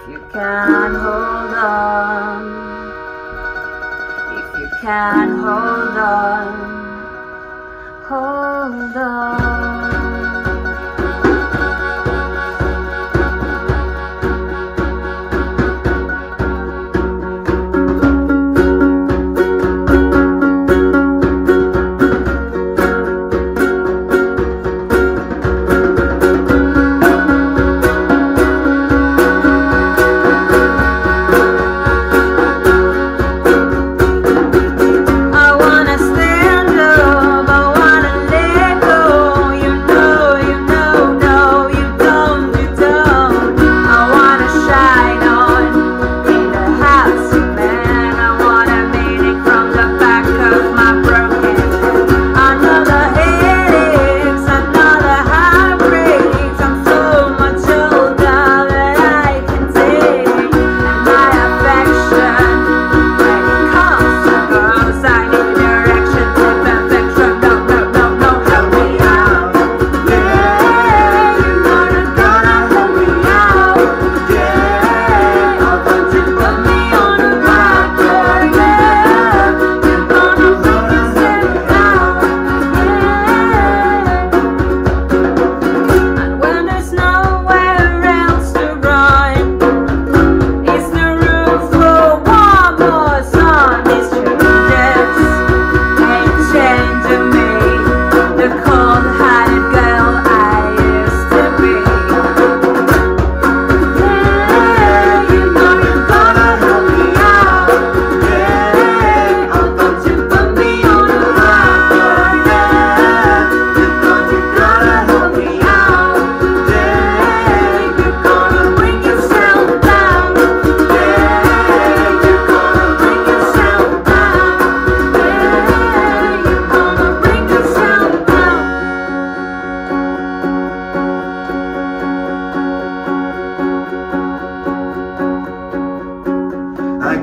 If you can hold on, if you can hold on, hold on.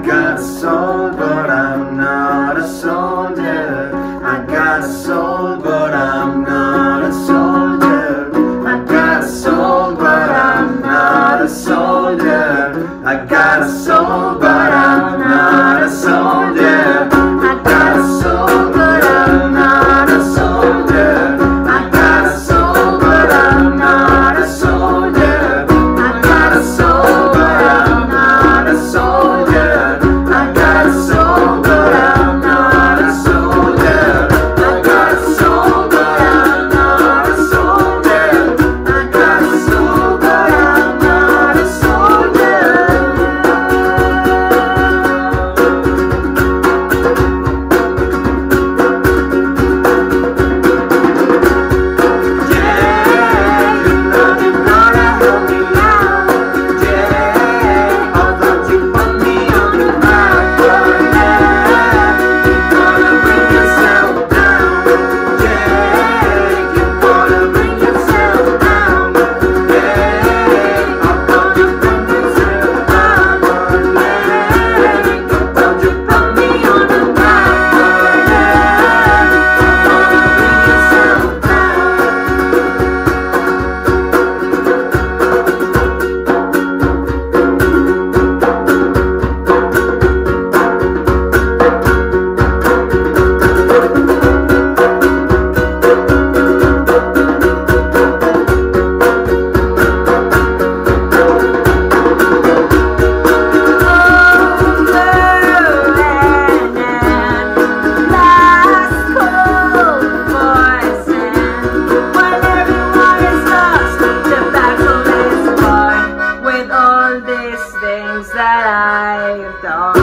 got a soul, but I'm not a soul.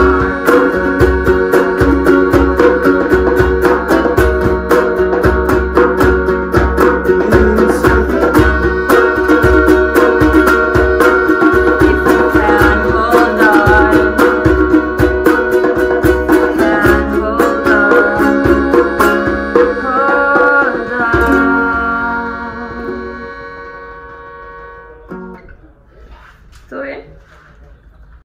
Música